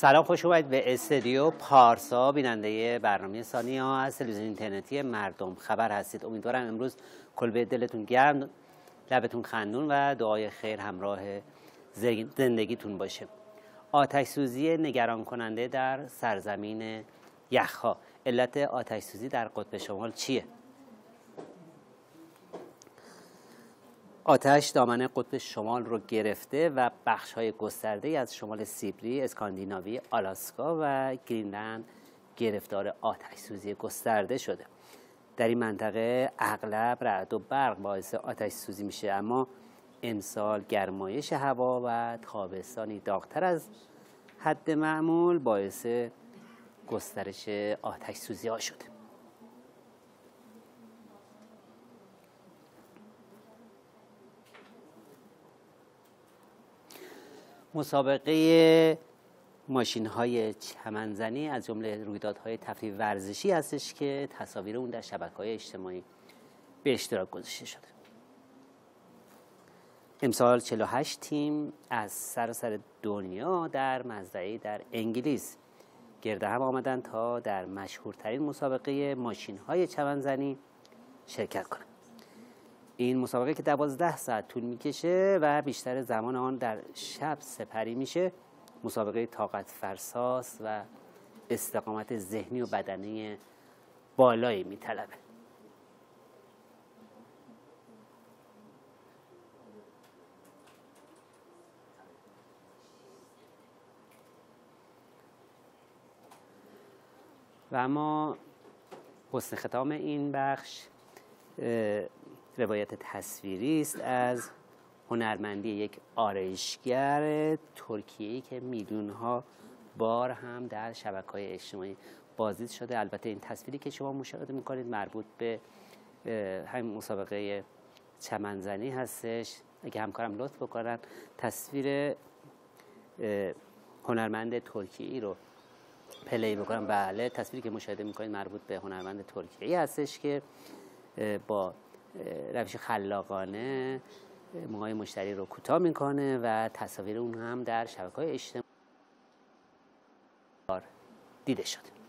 سلام خوش اومدید به استودیو پارسا. بیننده برنامه ثانی ها از تلویزیون اینترنتی مردم خبر هستید. امیدوارم امروز کلبه دلتون گرم لبتون خندون و دعای خیر همراه زندگیتون باشه. آتش سوزی نگران کننده در سرزمین یخها. علت آتش سوزی در قطب شمال چیه؟ آتش دامنه قطب شمال رو گرفته و بخش های گسترده از شمال سیبری، اسکاندیناوی، آلاسکا و گرینلند گرفتار آتش سوزی گسترده شده. در این منطقه اغلب رعد و برق باعث آتش سوزی میشه اما امسال گرمایش هوا و تابستانی داغتر از حد معمول باعث گسترش آتش سوزی ها شده. مسابقه ماشین های چمنزنی از جمله رویدادهای تفریح ورزشی هستش که تصاویر اون در شبکه های اجتماعی به اشتراک گذاشته شده. امسال 48 تیم از سراسر دنیا در مزرعه در انگلیس گرده هم آمدن تا در مشهورترین مسابقه ماشین های چمنزنی شرکت کنند. این مسابقه که دوازده ساعت طول می‌کشه و بیشتر زمان آن در شب سپری میشه. مسابقه طاقت فرساس و استقامت ذهنی و بدنی بالایی میطلبه. و اما حسن ختام این بخش روایت تصویری است از هنرمندی یک آرایشگر ترکیه‌ای که میلیون‌ها بار هم در شبکه های اجتماعی بازدید شده. البته این تصویری که شما مشاهده می‌کنید مربوط به همین مسابقه چمنزنی هستش. اگه همکارم لطف بکنن تصویر هنرمند ترکیه‌ای رو پلی بکنم. بله تصویری که مشاهده می‌کنید مربوط به هنرمند ترکیه‌ای هستش که با روش خلاقانه موهای مشتری رو کوتاه می‌کنه و تصاویر اون هم در شبکه های اجتماعی دیده شده.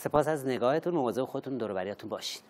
سپاس از نگاهتون مواظب خودتون دور باشین.